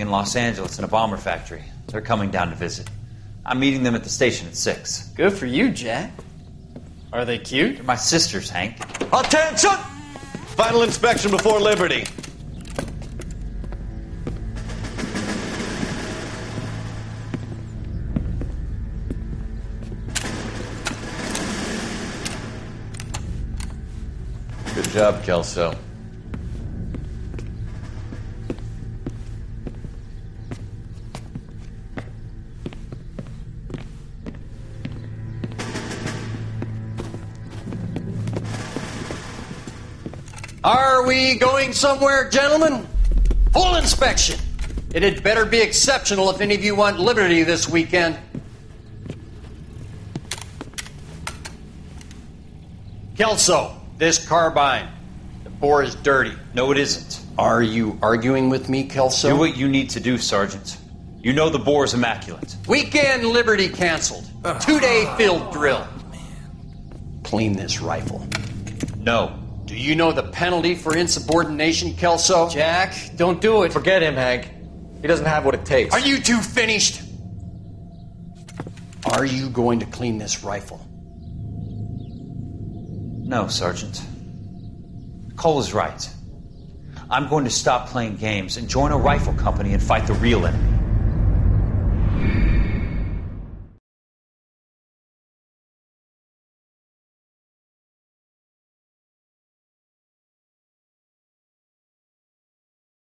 in Los Angeles in a bomber factory. They're coming down to visit. I'm meeting them at the station at 6. Good for you, Jack. Are they cute? They're my sisters, Hank. Attention! Final inspection before Liberty. Good job, Kelso. Are we going somewhere, gentlemen? Full inspection. It had better be exceptional if any of you want liberty this weekend. Kelso, this carbine. The bore is dirty. No, it isn't. Are you arguing with me, Kelso? Do what you need to do, Sergeant. You know the bore is immaculate. Weekend liberty canceled. Two day field drill. Clean this rifle. No. Do you know the penalty for insubordination, Kelso? Jack, don't do it. Forget him, Hank. He doesn't have what it takes. Are you two finished? Are you going to clean this rifle? No, Sergeant. Cole is right. I'm going to stop playing games and join a rifle company and fight the real enemy.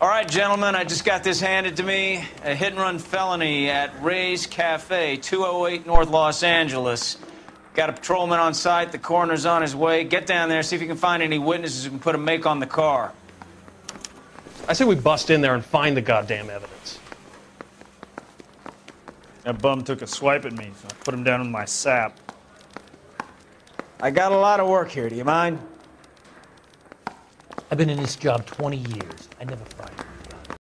All right, gentlemen, I just got this handed to me. A hit and run felony at Ray's Cafe, 208 North Los Angeles. Got a patrolman on site. The coroner's on his way. Get down there, see if you can find any witnesses who can put a make on the car. I say we bust in there and find the goddamn evidence. That bum took a swipe at me, so I put him down in my sap. I got a lot of work here. Do you mind? I've been in this job 20 years. I never fired.